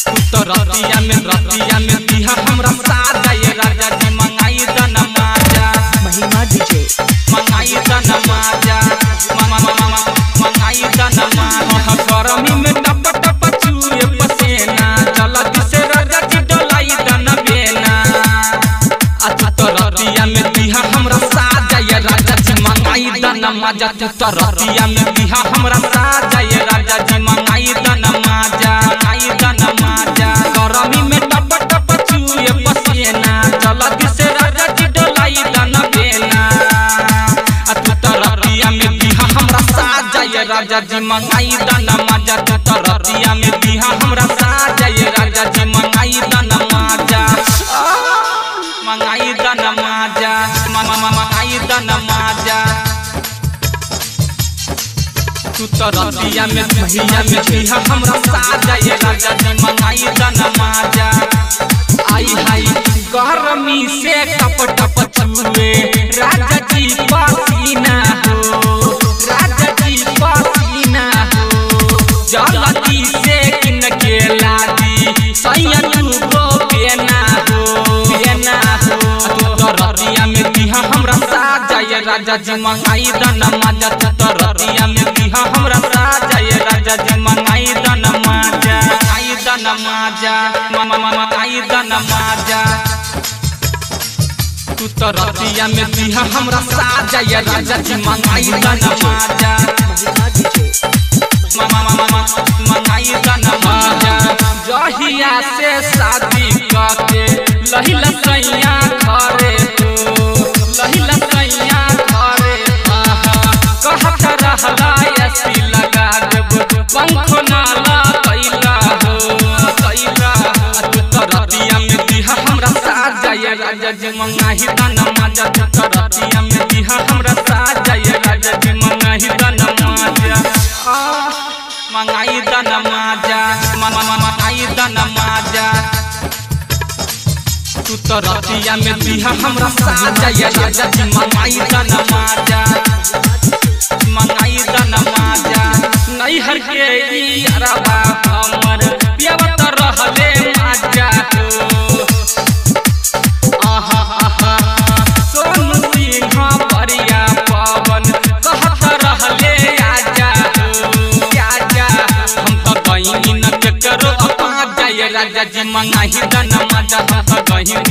तू रतिया में रतिया में दिहा हमरा साजा ये राजा जी मंगाई दन माजा। Mahima DJ. मंगाई दन माजा। मामा मामा मंगाई दन माजा। गरमी में टप टप चूए पसेना। जल्दी से राजा जी डलाई दन बेना। आ तो रतिया में दिहा हमरा साजा ये राजा जी मंगाई दन माजा। तो रतिया में दिहा राजा जी मंगाई दन माजा तू रतिया में दिहा हमरा साजा ये राजा जी मंगाई दन माजा। मंगाई दन माजा। मंगाई दन माजा। तू तो रतिया में दिया में दिहा हमरा साजा ये राजा जी मंगाई दन माजा। आई हाई गरमी से टप टप चुए राजा रतिया में दिहा हमरा साजा ये राजा जी मंगाई दन माजा तू रतिया में दिहा हमरा साजा ये राजा जी मंगाई दन माजा मंगाई दन माजा मामा मामा मंगाई दन माजा। तू तो रतिया में दिहा हमरा साजा ये राजा जी मंगाई दन माजा. मामा मामा राजा जी मंगाही दन माजा रतिया में दिहा हमरा साजा ये राजा जी मंगाही दन माजा। आ मंगाई दन माजा मामा मंगाई माजा। तू तो रतिया में दिहा हमरा साजा ये राजा जी मंगाई दन माजा। मंगाई दन माजा। नहीं हर के ई राजा जी मंगाही दन माजा हम तो कहीं